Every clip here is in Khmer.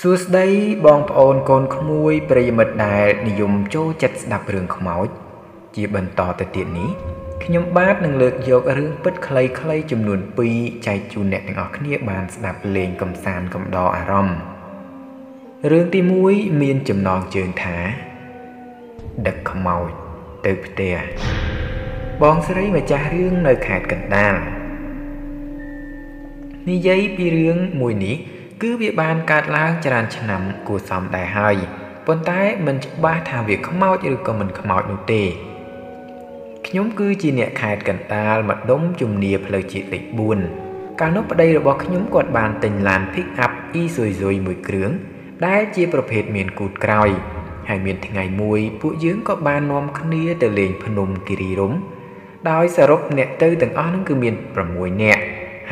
សួស្តីបងប្អូនកូនក្មួយប្រិយមិត្តដែលនិយមចូលចិត្តស្ដាប់រឿងខ្មោចជាបន្តទៅទៀតនេះខ្ញុំបាទនឹងលើកយករឿងពិតខ្លីៗចំនួន2ចែកជូនអ្នកទាំងអស់គ្នាបានស្ដាប់លេងកំសាន្តកំដរអារម្មណ៍រឿងទី1មានចំណងជើងថាដឹកខ្មោចទៅផ្ទះបងស្រីម្ចាស់រឿងនៅខេត្តកណ្ដាលនិយាយពីរឿងមួយនេះ គឺវាបានកើតឡើងច្រើនឆ្នាំគួរសមដែរហើយប៉ុន្តែមិនច្បាស់ថាវាខ្មោចឬក៏មិនខ្មោចនោះទេខ្ញុំគឺជាអ្នកខេត្តកណ្ដាលម្ដុំជំនាផ្លូវជាតិលេខ4កាលនោះប្តីរបស់ខ្ញុំគាត់បានទិញឡាន pick up Isuzu មួយគ្រឿងដែលជាប្រភេទមានគូតក្រោយហើយមានថ្ងៃមួយពួកយើងក៏បាននាំគ្នាទៅលេងភ្នំគិរីរម្យដោយសរុបអ្នកទៅទាំងអស់នឹងគឺមាន6នាក់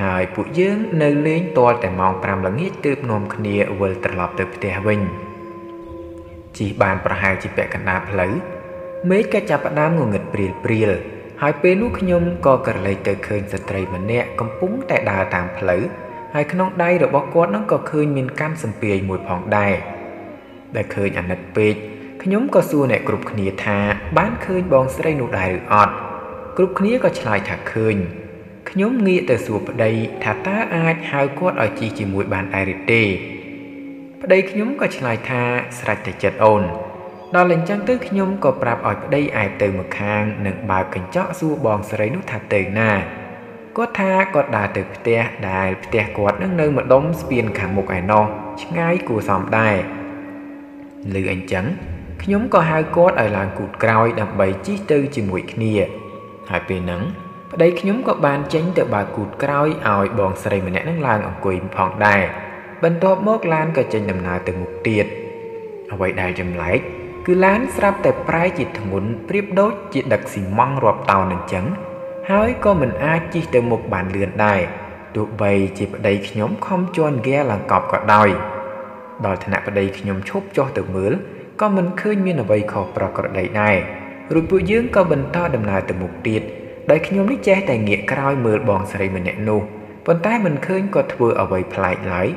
ហើយពួកយើងនៅលេងទាល់តែម៉ោង5ល្ងាចទើបនាំគ្នាវិលត្រឡប់ទៅផ្ទះវិញជិះបានប្រហែលជាពាក់កណ្ដាលផ្លូវមេឃក៏ចាប់ផ្ដើមងងឹតព្រាលព្រាលហើយពេលនោះខ្ញុំក៏ក្រឡេកទៅឃើញស្ត្រីម្នាក់កំពុងតែដើរតាមផ្លូវហើយក្នុងដៃរបស់គាត់នឹងក៏ឃើញមានកាន់សំពាយមួយផងដែរដែលឃើញអាណិតពេកខ្ញុំក៏សួរអ្នកគ្រប់គ្នាថាបានឃើញបងស្រីនោះដែរឬអត់គ្រប់គ្នាក៏ឆ្លើយថាឃើញ ខ្ញុំងាកទៅសួរប្តីថាតើអាចហៅគាត់ឲ្យជិះជាមួយបានដែរឬទេ ប្តីខ្ញុំក៏ឆ្លើយថាស្រេចតែចិត្តអូន ដល់អញ្ចឹងទៅខ្ញុំក៏ប្រាប់ឲ្យប្តីឯទៅម្ខាងនិងបើកកញ្ចក់សួរបងស្រីនោះថាទៅណាគាត់ថាគាត់ដើរទៅផ្ទះដែលផ្ទះគាត់នឹងនៅម្ដុំស្ពានខាងមុខឯណោះឆ្ងាយគួរសមដែរឮអញ្ចឹងខ្ញុំក៏ហៅគាត់ឲ្យឡើងគូតក្រោយដើម្បីជិះទៅជាមួយគ្នាហើយពេលហ្នឹង ប្តីខ្ញុំក៏បានចេញទៅបើកគូតក្រោយឲ្យបងស្រីម្នាក់នឹងឡើងអង្គុយផងដែរបន្ទាប់មកឡានក៏ចេញដំណើរទៅមុខទៀតអ្វីដែលចម្លែកគឺឡានស្រាប់តែប្រែជាធ្ងន់ប្រៀបដូចជាដឹកស៊ីម៉ង់រាប់តោនអញ្ចឹងហើយក៏មិនអាចជិះទៅមុខបានលឿនដែរទោះបីជាប្តីខ្ញុំខំជន់ហ្គាឡើងកប់ក៏ដោយដល់ថ្នាក់ប្តីខ្ញុំឈប់ចុះទៅមើលក៏មិនឃើញមានអ្វីខុសប្រក្រតីដែររួចពួកយើងក៏បន្តដំណើរទៅមុខទៀត ដោយខ្ញុំនេះចេះតែងាកក្រោយមើលបងស្រីម្នាក់នោះប៉ុន្តែមិនឃើញគាត់ធ្វើអ្វីប្លែកឡើយ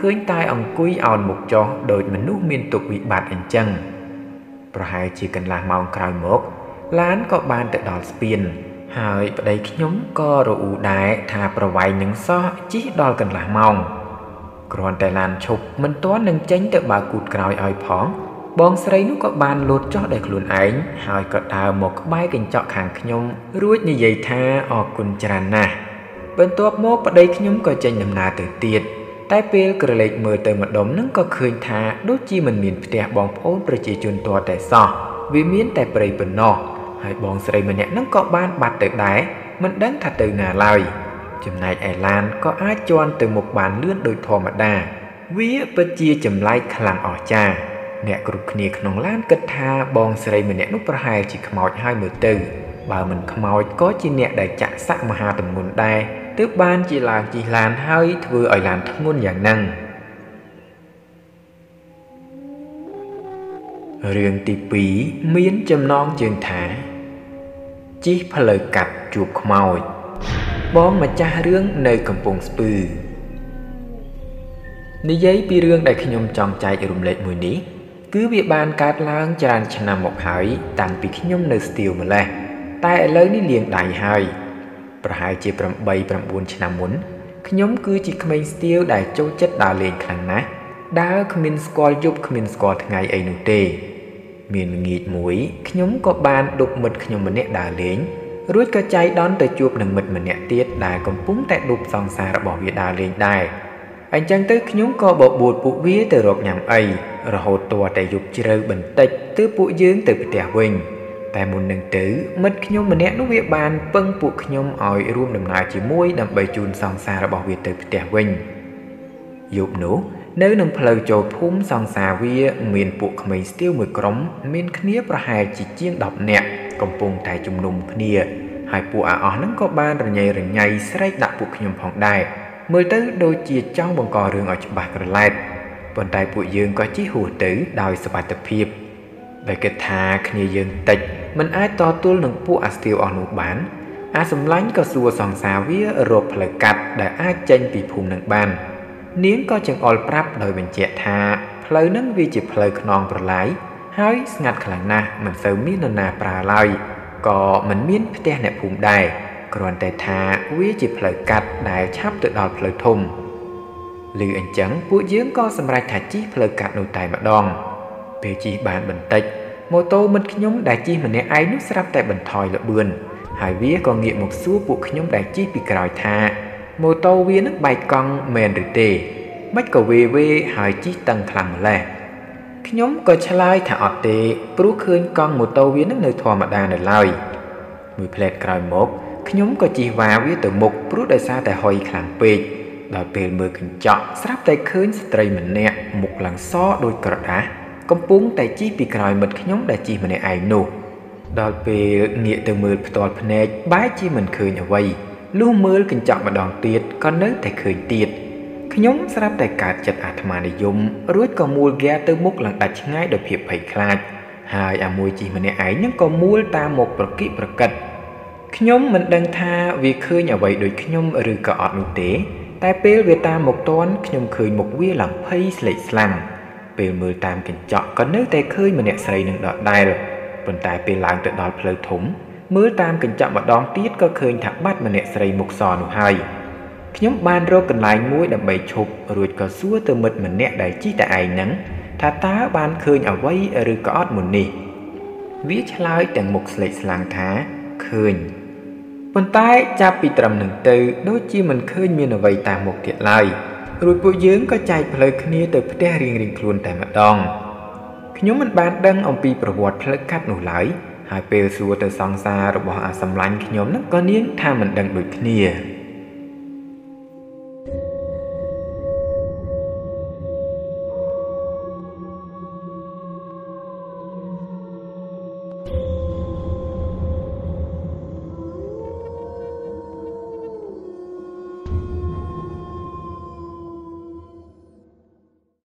ឃើញតែអង្គុយអោនមុខចុះដោយមនុស្សមានទុក្ខវិបត្តិអញ្ចឹងប្រហែលជាកន្លះម៉ោងក្រោយមក ឡានក៏បានទៅដល់ស្ពាន ហើយប្តីខ្ញុំក៏រអ៊ូដែរថាប្រវែងនឹងសោះជិះដល់កន្លះម៉ោងគ្រាន់តែឡានឈប់មិនទាន់នឹងចេញទៅបើកគូតក្រោយឲ្យផង បងស្រីនោះក៏បានលោតចុះដោយខ្លួនឯងហើយក៏ដើរមកក្បែរកញ្ចក់ខាងខ្ញុំ រួចនិយាយថាអរគុណច្រើនណាស់បន្ទាប់មកប្តីខ្ញុំក៏ចេញដំណើរទៅទៀតតែពេលក្រឡេកមើលទៅម្ដុំនឹងក៏ឃើញថាដូចជាមិនមានផ្ទះបងប្អូនប្រជាជនទាល់តែសោះវាមានតែព្រៃប៉ុណ្ណោះហើយបងស្រីម្នាក់នឹងក៏បានបាត់ទៅដែរមិនដឹងថាទៅណាឡើយចំណែកឯឡានក៏អាចជន់ទៅមុខបានលឿនដូចធម្មតា វាពិតជាចម្លែកខ្លាំងអស្ចារ្យ អ្នកគ្រប់គ្នាក្នុងឡានគិតថាបងស្រីម្នាក់នោះប្រហែលជាខ្មោចហើយមើលទៅ បើមិនខ្មោចក៏ជាអ្នកដែលចាក់សាក់មហាទម្ងន់ដែរទើបបានជាឡើងជិះឡានហើយធ្វើឲ្យឡានធ្ងន់យ៉ាងហ្នឹងរឿងទី2មានចំណងជើងថាជិះផ្លូវកាត់ជួបខ្មោចបងម្ចាស់រឿងនៅកំពង់ស្ពឺនិយាយពីរឿងដែលខ្ញុំចង់ចែករំលែកមួយនេះ គឺវាបានកើតឡើងច្រើនឆ្នាំមកហើយតាំងពីខ្ញុំនៅស្ទៀវម្លេះតែឥឡូវនេះលៀងដៃហើយប្រហែលជា8 9ឆ្នាំមុនខ្ញុំគឺជាក្មេងស្ទៀវដែលចូលចិត្តដើរលេងខ្លាំងណាស់ដើរគ្មានស្គាល់យប់គ្មានស្គាល់ថ្ងៃអីនោះទេ មានល្ងាចមួយខ្ញុំក៏បានដប់មិត្តខ្ញុំម្នាក់ដើរលេងរួចក៏ចៃដន្យទៅជួបនឹងមិត្តម្នាក់ទៀតដែលកំពុងតែដប់សង្សាររបស់វាដើរលេងដែរ អញ្ចឹងទៅខ្ញុំក៏បបួលពួកវាទៅរកញ៉ាំអីរហូតទាល់តែយប់ជ្រៅបន្តិចទើបពួកយើងទៅផ្ទះវិញតែមុននឹងទៅមិត្តខ្ញុំម្នាក់នោះវាបានពឹងពួកខ្ញុំឲ្យរួមដំណើរជាមួយដើម្បីជូនសង្សាររបស់វាទៅផ្ទះវិញយប់នោះនៅនឹងផ្លូវចូលភូមិសង្សារវា មានពួកក្មេងស្ទាវមួយក្រុម មានគ្នាប្រហែលជាជាង10នាក់កំពុងតែជំនុំគ្នាហើយពួកអាអស់ហ្នឹងក៏បានរញ៉េរញ៉ៃស្រែកដាក់ពួកខ្ញុំផងដែរ មើលទៅដូចជាចង់បង្ករឿងឲ្យច្បាស់ក្រឡែតប៉ុន្តែពួកយើងក៏ជិះហួសទៅដោយសុវត្ថិភាពដែលគិតថាគ្នាយើងតិចមិនអាចតទល់នឹងពួកអាស្ទាវអស់នោះបាន អាសម្លាញ់ក៏សួរសង្សារវារកផ្លូវកាត់ដែលអាចចេញពីភូមិនឹងបាន នាងក៏ចង្អុលប្រាប់ដោយបញ្ជាក់ថាផ្លូវនឹងវាជាផ្លូវខ្នងប្រឡាយហើយស្ងាត់ខ្លាំងណាស់មិនសូវមាននរណាប្រើឡើយក៏មិនមានផ្ទះអ្នកភូមិដែរ គ្រាន់តែថាវាជាផ្លូវកាត់ដែលឆាប់ទៅដល់ផ្លូវធំឮអញ្ចឹងពួកយើងក៏សម្រេចថាជិះផ្លូវកាត់នោះតែម្ដង ពេលជិះបានបន្តិចម៉ូតូមិត្តខ្ញុំដែលជិះម្នាក់ឯងនោះស្រាប់តែបន្ថយល្បឿនហើយវាក៏ងាកមកសួរពួកខ្ញុំដែលជិះពីក្រោយថាម៉ូតូវានឹងបែកកង់មែនឬទេមិនក៏វេវេហើយជិះតឹងខ្លាំងម្ល៉េះខ្ញុំក៏ឆ្លើយថាអត់ទេព្រោះឃើញកង់ម៉ូតូវានឹងនៅធម្មតានៅឡើយមួយផ្លែតក្រោយមក ខ្ញុំក៏ជិះវ៉ាវាទៅមុខព្រោះដោយសារតែហុយខ្លាំងពេកដល់ពេលមើលកញ្ចក់ស្រាប់តែឃើញស្ត្រីម្នាក់មុខឡើងសដូចក្រដាសកំពុងតែជិះពីក្រោយមិត្តខ្ញុំដែលជិះម្នាក់ឯងនោះ ដល់ពេលងាកទៅមើលផ្ទាល់ភ្នែកបែរជាមិនឃើញអ្វីលុះមើលកញ្ចក់ម្ដងទៀតក៏នៅតែឃើញទៀតខ្ញុំស្រាប់តែកើតចិត្តអាត្មានិយមរួចក៏មូលហ្គាទៅមុខឡើងដាច់ឆ្ងាយដោយភាពភ័យខ្លាចហើយអាមួយជិះម្នាក់ឯងនឹងក៏មូលតាមមកប្រគិប្រកិត ខ្ញុំមិនដឹងថាវាឃើញអ្វីដូចខ្ញុំឬក៏អត់នោះទេ តែពេលវាតាមមកតន់ខ្ញុំឃើញមុខវាឡើងភ័យស្លេកស្លាំងពេលមើលតាមកញ្ចក់ក៏នៅតែឃើញម្នាក់ស្រីនឹងដដែលប៉ុន្តែពេលឡើងទៅដល់ផ្លូវធំមើលតាមកញ្ចក់ម្ដងទៀតក៏ឃើញថាបាត់ម្នាក់ស្រីមុខសនោះហើយខ្ញុំបានរកកន្លែងមួយដើម្បីឈប់រួចក៏សួរទៅមិត្តម្នាក់ដែលជិះតែឯងហ្នឹងថាតើបានឃើញអ្វីឬក៏អត់មុននេះ វាឆ្លើយទាំងមុខស្លេកស្លាំងថា ឃើញប៉ុន្តែចាប់ពីត្រឹមនឹងទៅ ដូចជាមិនឃើញមានអ្វីតាមមុខទៀតឡើយរួចពួកយើងក៏ចែកផ្លូវគ្នាទៅផ្ទះរៀងៗខ្លួនតែម្ដងខ្ញុំមិនបានដឹងអំពីប្រវត្តិផ្លូវកាត់នោះឡើយហើយពេលសួរទៅសង្សាររបស់អាសម្លាញ់ខ្ញុំនឹងក៏នាងថាមិនដឹងដូចគ្នា